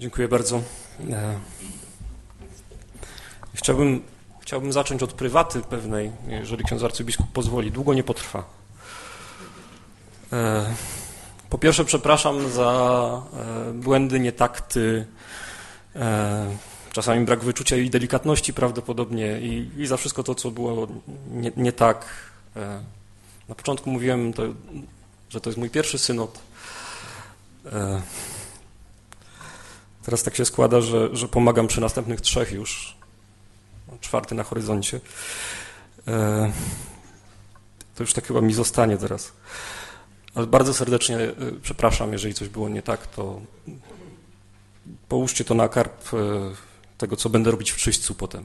Dziękuję bardzo. E, chciałbym, chciałbym zacząć od prywaty pewnej, jeżeli ksiądz arcybiskup pozwoli. Długo nie potrwa. E, po pierwsze, przepraszam za e, błędy, nietakty, czasami brak wyczucia i delikatności prawdopodobnie i, i za wszystko to, co było nie, nie tak. Na początku mówiłem, to, że to jest mój pierwszy synod. Teraz tak się składa, że, że pomagam przy następnych trzech już. Czwarty na horyzoncie. E, to już tak chyba mi zostanie teraz. Ale bardzo serdecznie e, przepraszam, jeżeli coś było nie tak, to połóżcie to na karp e, tego, co będę robić w czyśćcu potem.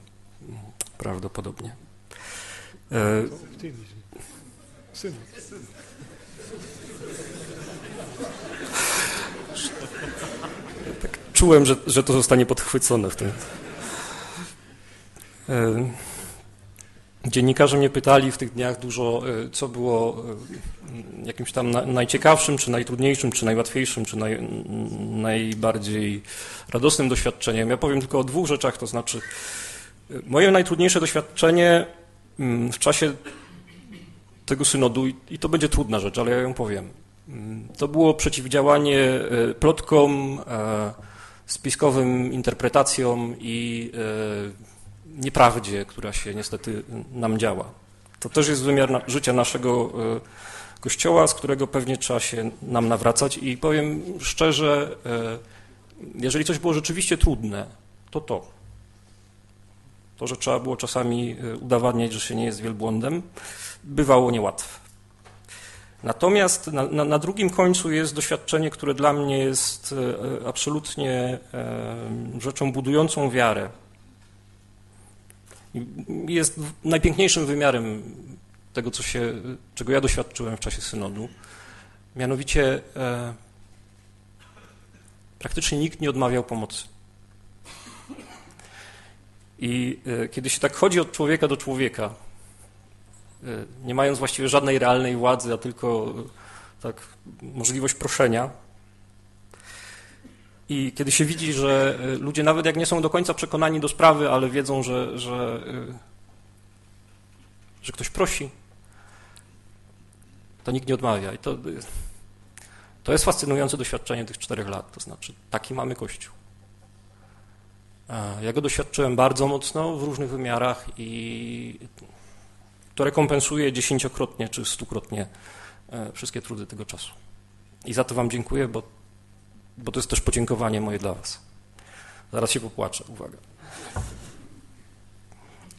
Prawdopodobnie. Syn. Czułem, że, że to zostanie podchwycone w tym. E, dziennikarze mnie pytali w tych dniach dużo, e, co było e, jakimś tam najciekawszym, czy najtrudniejszym, czy najłatwiejszym, czy naj, najbardziej radosnym doświadczeniem. Ja powiem tylko o dwóch rzeczach, to znaczy moje najtrudniejsze doświadczenie mm, w czasie tego synodu, i to będzie trudna rzecz, ale ja ją powiem, mm, to było przeciwdziałanie plotkom, spiskowym interpretacjom i e, nieprawdzie, która się niestety nam działa. To też jest wymiar życia naszego e, Kościoła, z którego pewnie trzeba się nam nawracać i powiem szczerze, e, jeżeli coś było rzeczywiście trudne, to to. To, że trzeba było czasami udowadniać, że się nie jest wielbłądem, bywało niełatwe. Natomiast na, na, na, drugim końcu jest doświadczenie, które dla mnie jest e, absolutnie e, rzeczą budującą wiarę. Jest najpiękniejszym wymiarem tego, co się, czego ja doświadczyłem w czasie synodu. Mianowicie e, praktycznie nikt nie odmawiał pomocy. I kiedy się tak chodzi od człowieka do człowieka, E, nie mając właściwie żadnej realnej władzy, a tylko e, tak możliwość proszenia. I kiedy się widzi, że e, ludzie nawet jak nie są do końca przekonani do sprawy, ale wiedzą, że, że, że ktoś prosi, to nikt nie odmawia. I to, to jest fascynujące doświadczenie tych czterech lat. To znaczy, taki mamy Kościół. Ja go doświadczyłem bardzo mocno w różnych wymiarach i to rekompensuje dziesięciokrotnie czy stukrotnie e, wszystkie trudy tego czasu. I za to Wam dziękuję, bo, bo to jest też podziękowanie moje dla Was. Zaraz się popłaczę, uwaga.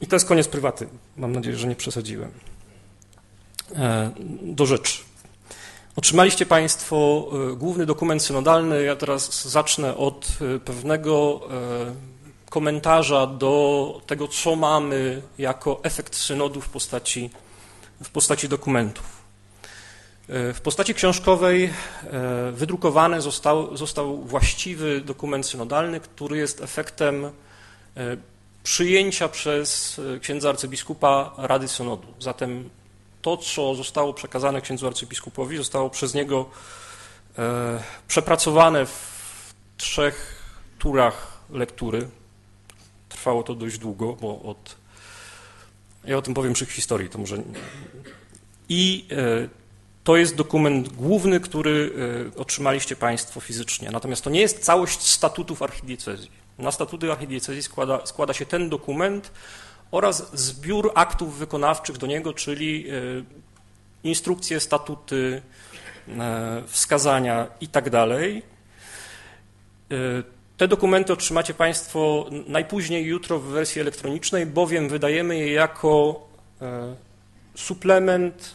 I to jest koniec prywaty. Mam nadzieję, że nie przesadziłem. E, do rzeczy. Otrzymaliście Państwo e, główny dokument synodalny. Ja teraz zacznę od pewnego komentarza do tego, co mamy jako efekt synodu w postaci, w postaci dokumentów. E, w postaci książkowej e, wydrukowany został, został właściwy dokument synodalny, który jest efektem e, przyjęcia przez księdza arcybiskupa Rady Synodu. Zatem to, co zostało przekazane księdzu arcybiskupowi, zostało przez niego przepracowane w trzech turach lektury trwało to dość długo, bo od... Ja o tym powiem przy historii, to może... I e, to jest dokument główny, który e, otrzymaliście Państwo fizycznie. Natomiast to nie jest całość statutów archidiecezji. Na statuty archidiecezji składa, składa się ten dokument oraz zbiór aktów wykonawczych do niego, czyli e, instrukcje, statuty, wskazania i tak. Te dokumenty otrzymacie Państwo najpóźniej jutro w wersji elektronicznej, bowiem wydajemy je jako e, suplement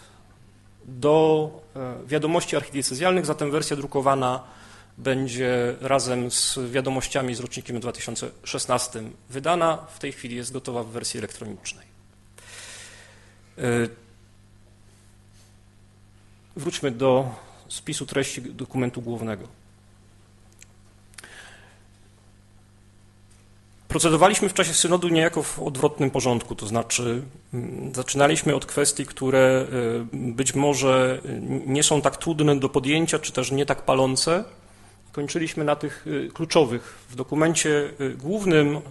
do e, wiadomości archidiecezjalnych, zatem wersja drukowana będzie razem z wiadomościami z rocznikiem 2016 wydana. W tej chwili jest gotowa w wersji elektronicznej. E, wróćmy do spisu treści dokumentu głównego. Procedowaliśmy w czasie synodu niejako w odwrotnym porządku, to znaczy mm, zaczynaliśmy od kwestii, które y, być może nie są tak trudne do podjęcia, czy też nie tak palące, kończyliśmy na tych kluczowych. W dokumencie głównym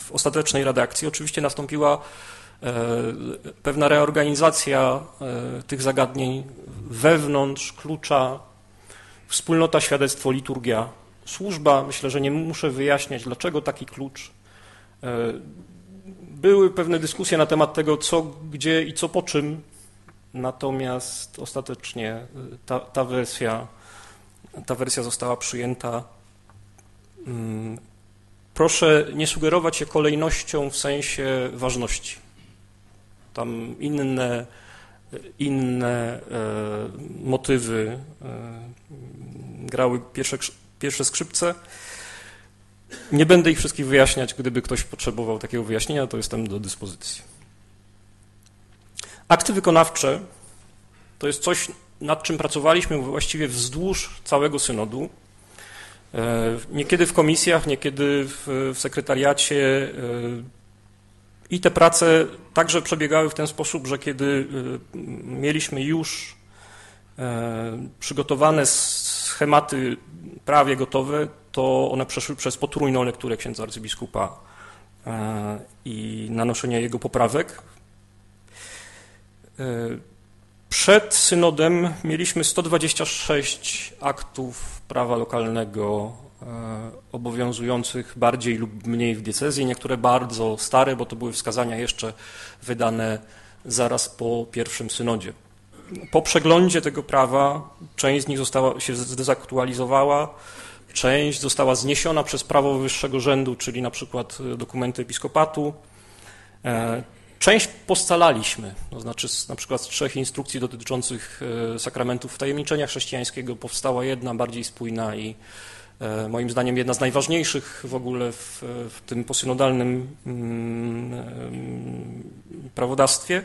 w ostatecznej redakcji oczywiście nastąpiła pewna reorganizacja tych zagadnień wewnątrz klucza wspólnota, świadectwo, liturgia, służba. Myślę, że nie muszę wyjaśniać, dlaczego taki klucz. Były pewne dyskusje na temat tego, co, gdzie i co po czym, natomiast ostatecznie y, ta, ta wersja, ta wersja została przyjęta. Mm, proszę nie sugerować się kolejnością w sensie ważności. Tam inne, inne e, motywy e, grały pierwsze, pierwsze skrzypce. Nie będę ich wszystkich wyjaśniać, gdyby ktoś potrzebował takiego wyjaśnienia, to jestem do dyspozycji. Akty wykonawcze to jest coś, nad czym pracowaliśmy właściwie wzdłuż całego synodu. E, niekiedy w komisjach, niekiedy w, sekretariacie. E, I te prace także przebiegały w ten sposób, że kiedy e, mieliśmy już przygotowane schematy prawie gotowe, to one przeszły przez potrójną lekturę księdza arcybiskupa e, i nanoszenie jego poprawek. E, przed synodem mieliśmy 126 aktów prawa lokalnego e, obowiązujących bardziej lub mniej w diecezji, niektóre bardzo stare, bo to były wskazania jeszcze wydane zaraz po pierwszym synodzie. Po przeglądzie tego prawa część z nich została, się zdezaktualizowała, Część została zniesiona przez prawo wyższego rzędu, czyli na przykład e, dokumenty episkopatu. E, część postalaliśmy, to znaczy na przykład z trzech instrukcji dotyczących e, sakramentów wtajemniczenia chrześcijańskiego powstała jedna bardziej spójna i moim zdaniem jedna z najważniejszych w ogóle w, w tym posynodalnym mm, prawodawstwie.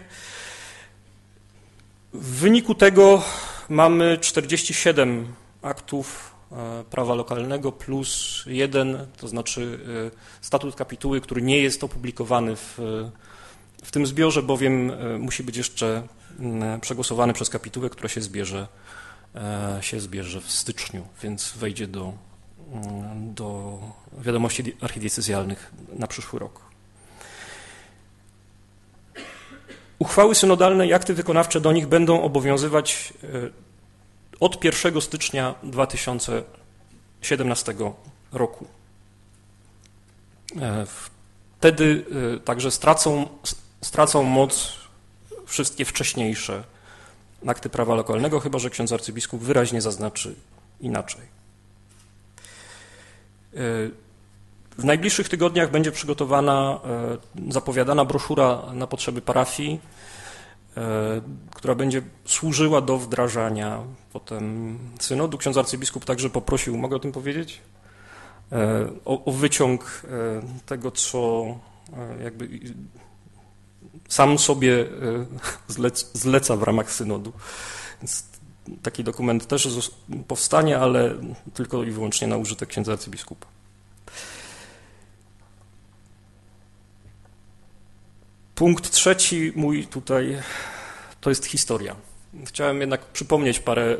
W wyniku tego mamy 47 aktów E, prawa lokalnego plus jeden, to znaczy e, statut kapituły, który nie jest opublikowany w, w tym zbiorze, bowiem e, musi być jeszcze przegłosowany przez kapitułę, która się zbierze, się zbierze w styczniu, więc wejdzie do, do wiadomości archidiecezjalnych na przyszły rok. Uchwały synodalne i akty wykonawcze do nich będą obowiązywać od 1 stycznia 2017 roku. E, wtedy e, także stracą, stracą moc wszystkie wcześniejsze akty prawa lokalnego, chyba że ksiądz arcybiskup wyraźnie zaznaczy inaczej. E, w najbliższych tygodniach będzie przygotowana, zapowiadana broszura na potrzeby parafii E, która będzie służyła do wdrażania potem synodu. Ksiądz arcybiskup także poprosił, mogę o tym powiedzieć? E, o, o wyciąg e, tego, co jakby sam sobie zleca w ramach synodu. Więc taki dokument też powstanie, ale tylko i wyłącznie na użytek księdza arcybiskupa. Punkt trzeci mój tutaj to jest historia. Chciałem jednak przypomnieć parę, e,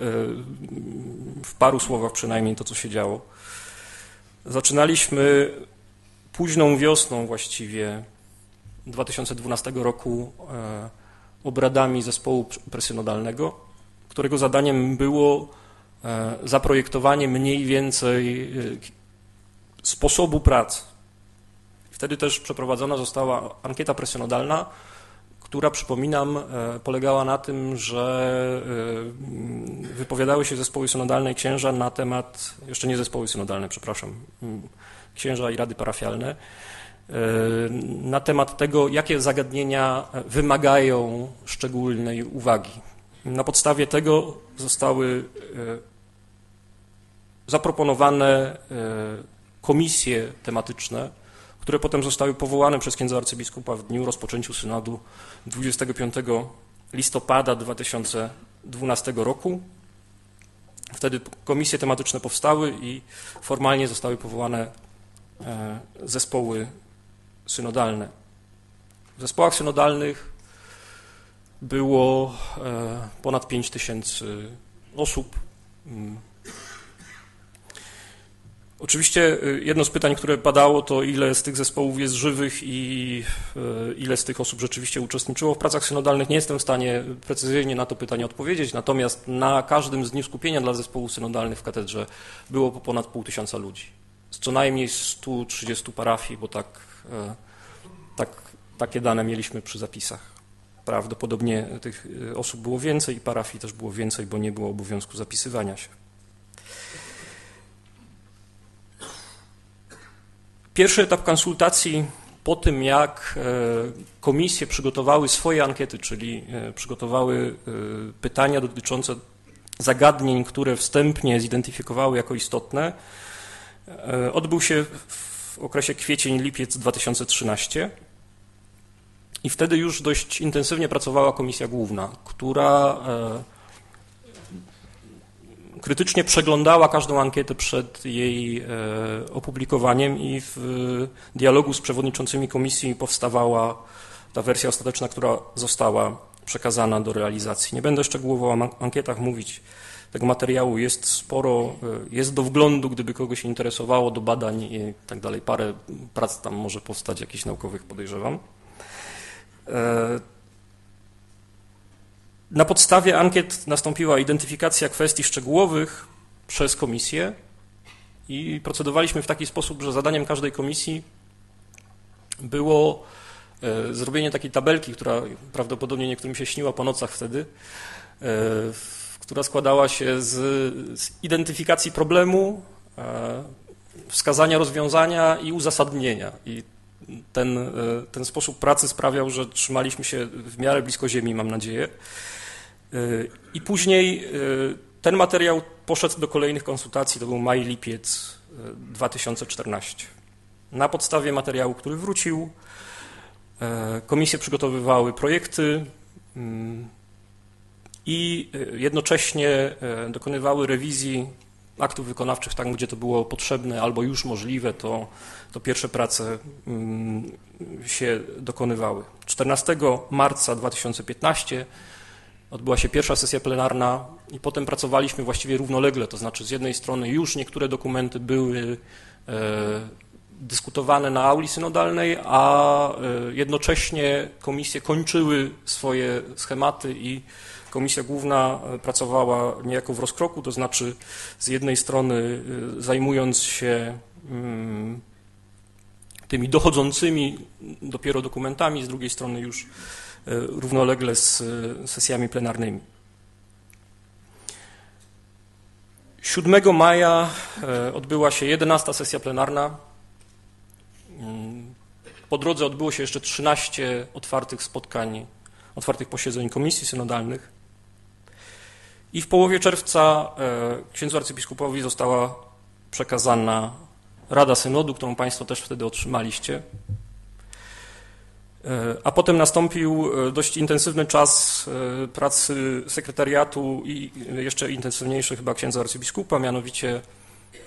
w paru słowach przynajmniej to, co się działo. Zaczynaliśmy późną wiosną właściwie 2012 roku e, obradami zespołu presjonodalnego, którego zadaniem było e, zaprojektowanie mniej więcej sposobu pracy Wtedy też przeprowadzona została ankieta presjonodalna, która, przypominam, e, polegała na tym, że e, wypowiadały się zespoły synodalne i księża na temat, jeszcze nie zespoły synodalne, przepraszam, księża i rady parafialne, e, na temat tego, jakie zagadnienia wymagają szczególnej uwagi. Na podstawie tego zostały zaproponowane komisje tematyczne, które potem zostały powołane przez księdza arcybiskupa w dniu rozpoczęciu synodu 25 listopada 2012 roku. Wtedy komisje tematyczne powstały i formalnie zostały powołane e, zespoły synodalne. W zespołach synodalnych było e, ponad 5 tysięcy osób. Oczywiście y, jedno z pytań, które padało, to ile z tych zespołów jest żywych i y, ile z tych osób rzeczywiście uczestniczyło w pracach synodalnych. Nie jestem w stanie precyzyjnie na to pytanie odpowiedzieć, natomiast na każdym z dni skupienia dla zespołów synodalnych w katedrze było po ponad pół tysiąca ludzi. Z co najmniej 130 parafii, bo tak, e, tak, takie dane mieliśmy przy zapisach. Prawdopodobnie tych y, osób było więcej i parafii też było więcej, bo nie było obowiązku zapisywania się. Pierwszy etap konsultacji po tym, jak e, komisje przygotowały swoje ankiety, czyli e, przygotowały e, pytania dotyczące zagadnień, które wstępnie zidentyfikowały jako istotne, odbył się w okresie kwiecień-lipiec 2013. I wtedy już dość intensywnie pracowała Komisja Główna, która krytycznie przeglądała każdą ankietę przed jej e, opublikowaniem i w dialogu z przewodniczącymi komisji powstawała ta wersja ostateczna, która została przekazana do realizacji. Nie będę szczegółowo o ankietach mówić. Tego materiału jest sporo, e, jest do wglądu, gdyby kogoś interesowało, do badań i tak dalej. Parę prac tam może powstać, jakichś naukowych podejrzewam. Na podstawie ankiet nastąpiła identyfikacja kwestii szczegółowych przez komisję i procedowaliśmy w taki sposób, że zadaniem każdej komisji było e, zrobienie takiej tabelki, która prawdopodobnie niektórym się śniła po nocach wtedy, e, która składała się z, z identyfikacji problemu, e, wskazania rozwiązania i uzasadnienia. I ten, ten sposób pracy sprawiał, że trzymaliśmy się w miarę blisko ziemi, mam nadzieję. I później y, ten materiał poszedł do kolejnych konsultacji, to był maj, lipiec 2014. Y, Na podstawie materiału, który wrócił, y, komisje przygotowywały projekty i jednocześnie dokonywały rewizji aktów wykonawczych tam, gdzie to było potrzebne albo już możliwe, to, to pierwsze prace się dokonywały. 14 marca 2015 odbyła się pierwsza sesja plenarna i potem pracowaliśmy właściwie równolegle, to znaczy z jednej strony już niektóre dokumenty były e, dyskutowane na auli synodalnej, a e, jednocześnie komisje kończyły swoje schematy i Komisja Główna e, pracowała niejako w rozkroku, to znaczy z jednej strony zajmując się mm, tymi dochodzącymi dopiero dokumentami, z drugiej strony już równolegle z e, sesjami plenarnymi. 7 maja e, odbyła się 11 sesja plenarna. Mm, po drodze odbyło się jeszcze 13 otwartych spotkań, otwartych posiedzeń komisji synodalnych. I w połowie czerwca księdzu arcybiskupowi została przekazana Rada Synodu, którą Państwo też wtedy otrzymaliście. E, a potem nastąpił e, dość intensywny czas e, pracy sekretariatu i jeszcze intensywniejszy chyba księdza arcybiskupa, mianowicie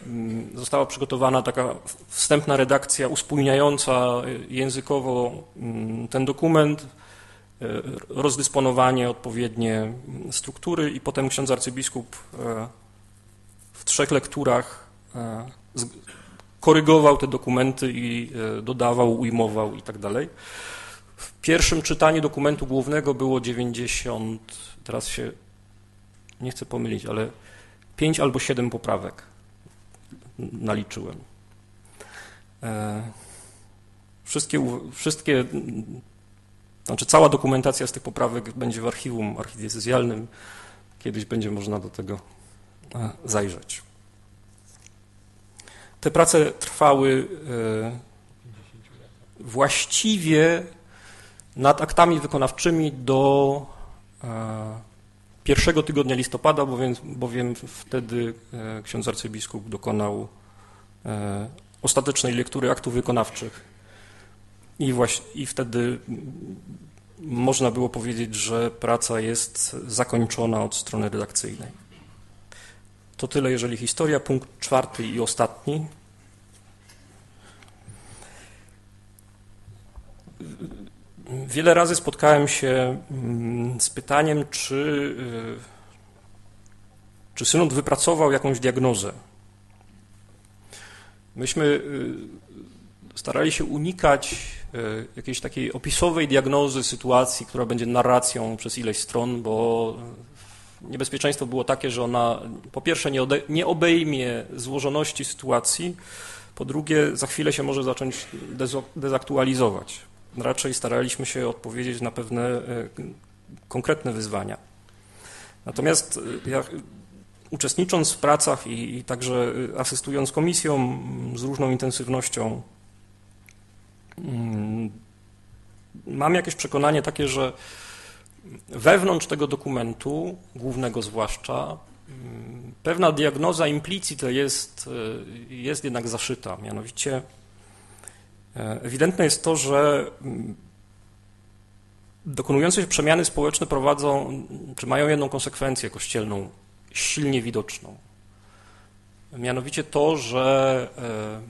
mm, została przygotowana taka wstępna redakcja uspójniająca językowo mm, ten dokument, rozdysponowanie odpowiednie struktury i potem ksiądz arcybiskup w trzech lekturach korygował te dokumenty i dodawał, ujmował i tak dalej. W pierwszym czytaniu dokumentu głównego było 90, teraz się nie chcę pomylić, ale 5 albo 7 poprawek naliczyłem. E, wszystkie, wszystkie, znaczy cała dokumentacja z tych poprawek będzie w archiwum archidiecezjalnym. Kiedyś będzie można do tego e, zajrzeć. Te prace trwały e, właściwie nad aktami wykonawczymi do e, pierwszego tygodnia listopada, bowiem, bowiem wtedy e, ksiądz arcybiskup dokonał e, ostatecznej lektury aktów wykonawczych i, właśnie, i wtedy można było powiedzieć, że praca jest zakończona od strony redakcyjnej. To tyle, jeżeli historia. Punkt czwarty i ostatni. Wiele razy spotkałem się mm, z pytaniem, czy, y, czy synod wypracował jakąś diagnozę. Myśmy y, starali się unikać y, jakiejś takiej opisowej diagnozy sytuacji, która będzie narracją przez ileś stron, bo niebezpieczeństwo było takie, że ona po pierwsze nie, nie obejmie złożoności sytuacji, po drugie za chwilę się może zacząć dezaktualizować. Raczej staraliśmy się odpowiedzieć na pewne y, konkretne wyzwania. Natomiast ja uczestnicząc w pracach i, i także asystując komisjom z różną intensywnością, mam jakieś przekonanie takie, że wewnątrz tego dokumentu, głównego zwłaszcza, pewna diagnoza implicite jest, jest jednak zaszyta. Mianowicie e, ewidentne jest to, że mm, dokonujące się przemiany społeczne prowadzą, czy mają jedną konsekwencję kościelną silnie widoczną. Mianowicie to, że e,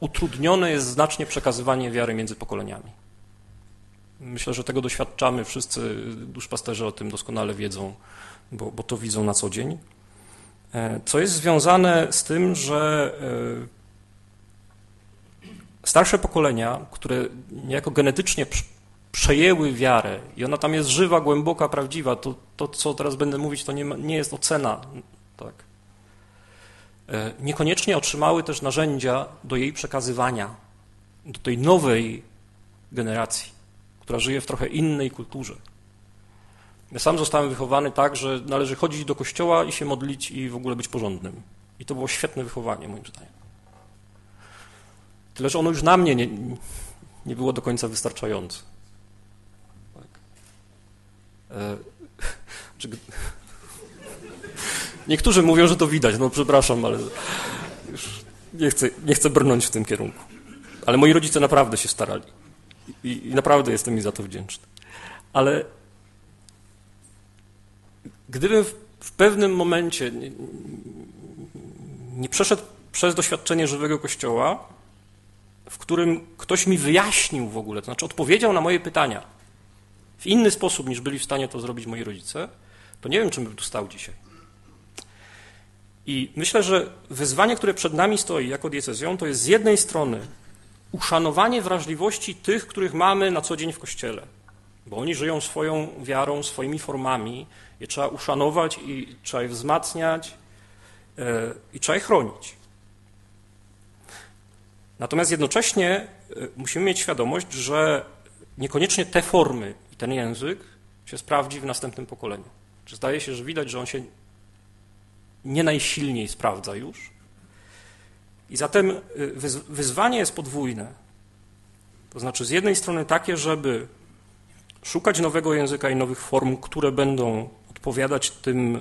utrudnione jest znacznie przekazywanie wiary między pokoleniami. Myślę, że tego doświadczamy wszyscy, duszpasterze o tym doskonale wiedzą, bo, bo to widzą na co dzień. E, co jest związane z tym, że e, starsze pokolenia, które niejako genetycznie przejęły wiarę i ona tam jest żywa, głęboka, prawdziwa, to, to co teraz będę mówić, to nie, nie jest ocena. Tak. E, niekoniecznie otrzymały też narzędzia do jej przekazywania, do tej nowej generacji, która żyje w trochę innej kulturze. Ja sam zostałem wychowany tak, że należy chodzić do kościoła i się modlić i w ogóle być porządnym. I to było świetne wychowanie, moim zdaniem. Tyle, że ono już na mnie nie, nie było do końca wystarczające. E, niektórzy mówią, że to widać, no przepraszam, ale nie chcę, nie chcę brnąć w tym kierunku. Ale moi rodzice naprawdę się starali i, i naprawdę jestem mi za to wdzięczny. Ale gdybym w, w pewnym momencie nie, nie przeszedł przez doświadczenie żywego kościoła, w którym ktoś mi wyjaśnił w ogóle, to znaczy odpowiedział na moje pytania, w inny sposób niż byli w stanie to zrobić moi rodzice, to nie wiem, czym bym tu stał dzisiaj. I myślę, że wyzwanie, które przed nami stoi jako diecezją, to jest z jednej strony uszanowanie wrażliwości tych, których mamy na co dzień w Kościele, bo oni żyją swoją wiarą, swoimi formami, je trzeba uszanować i trzeba je wzmacniać yy, i trzeba je chronić. Natomiast jednocześnie yy, musimy mieć świadomość, że niekoniecznie te formy ten język się sprawdzi w następnym pokoleniu. Czy zdaje się, że widać, że on się nie najsilniej sprawdza już. I zatem y, wyzwanie jest podwójne. To znaczy, z jednej strony takie, żeby szukać nowego języka i nowych form, które będą odpowiadać tym y,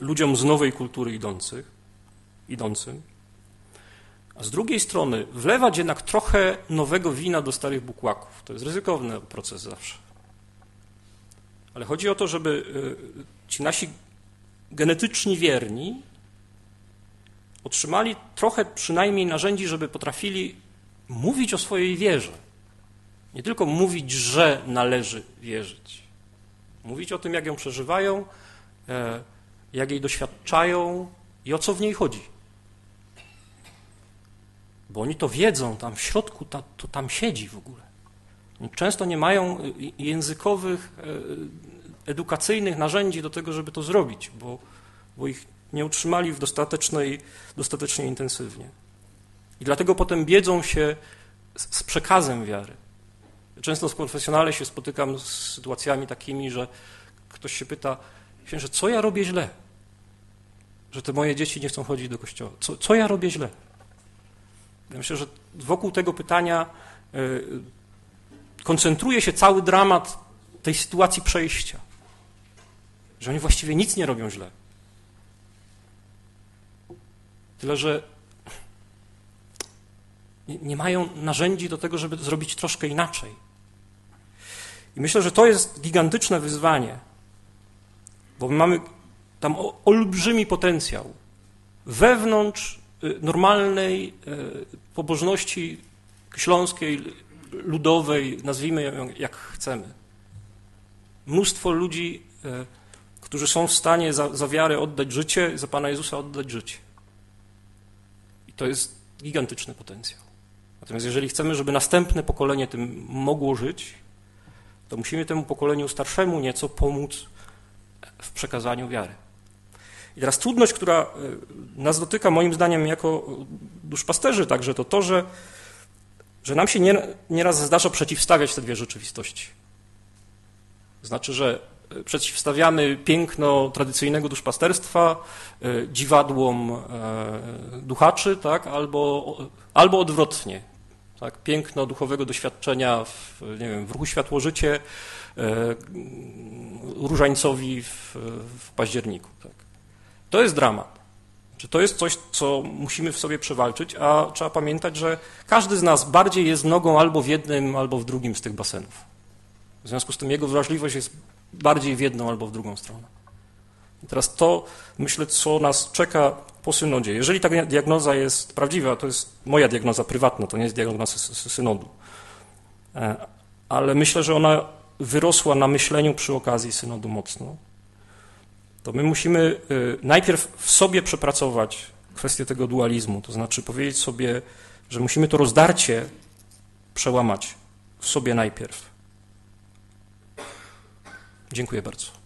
ludziom z nowej kultury idących, idącym, a z drugiej strony wlewać jednak trochę nowego wina do starych bukłaków. To jest ryzykowny proces zawsze. Ale chodzi o to, żeby y, ci nasi genetyczni wierni otrzymali trochę przynajmniej narzędzi, żeby potrafili mówić o swojej wierze. Nie tylko mówić, że należy wierzyć. Mówić o tym, jak ją przeżywają, e, jak jej doświadczają i o co w niej chodzi. Bo oni to wiedzą, tam w środku to tam siedzi w ogóle. Często nie mają y, językowych, e, edukacyjnych narzędzi do tego, żeby to zrobić, bo, bo ich nie utrzymali w dostatecznej, dostatecznie intensywnie. I dlatego potem biedzą się z, z przekazem wiary. Często w konfesjonale się spotykam z sytuacjami takimi, że ktoś się pyta, że co ja robię źle? Że te moje dzieci nie chcą chodzić do kościoła. Co, co ja robię źle? Ja myślę, że wokół tego pytania y, koncentruje się cały dramat tej sytuacji przejścia. Że oni właściwie nic nie robią źle. Tyle, że nie mają narzędzi do tego, żeby zrobić troszkę inaczej. I myślę, że to jest gigantyczne wyzwanie, bo my mamy tam olbrzymi potencjał wewnątrz normalnej y, pobożności śląskiej, ludowej, nazwijmy ją jak chcemy. Mnóstwo ludzi, e, którzy są w stanie za, za wiarę oddać życie, za Pana Jezusa oddać życie. I to jest gigantyczny potencjał. Natomiast jeżeli chcemy, żeby następne pokolenie tym mogło żyć, to musimy temu pokoleniu starszemu nieco pomóc w przekazaniu wiary. I teraz trudność, która y, nas dotyka, moim zdaniem, jako duszpasterzy, także to to, że, że nam się nie, nieraz zdarza przeciwstawiać te dwie rzeczywistości. Znaczy, że y, przeciwstawiamy piękno tradycyjnego duszpasterstwa y, dziwadłom duchaczy, tak? albo, albo odwrotnie. Tak? Piękno duchowego doświadczenia w, nie wiem, w ruchu światło-życie różańcowi w, w październiku. Tak? To jest dramat. To jest coś, co musimy w sobie przewalczyć, a trzeba pamiętać, że każdy z nas bardziej jest nogą albo w jednym, albo w drugim z tych basenów. W związku z tym jego wrażliwość jest bardziej w jedną albo w drugą stronę. I teraz to, myślę, co nas czeka po synodzie. Jeżeli ta diagnoza jest prawdziwa, to jest moja diagnoza prywatna, to nie jest diagnoza synodu. E, ale myślę, że ona wyrosła na myśleniu przy okazji synodu mocno to my musimy y, najpierw w sobie przepracować kwestię tego dualizmu, to znaczy powiedzieć sobie, że musimy to rozdarcie przełamać w sobie najpierw. Dziękuję bardzo.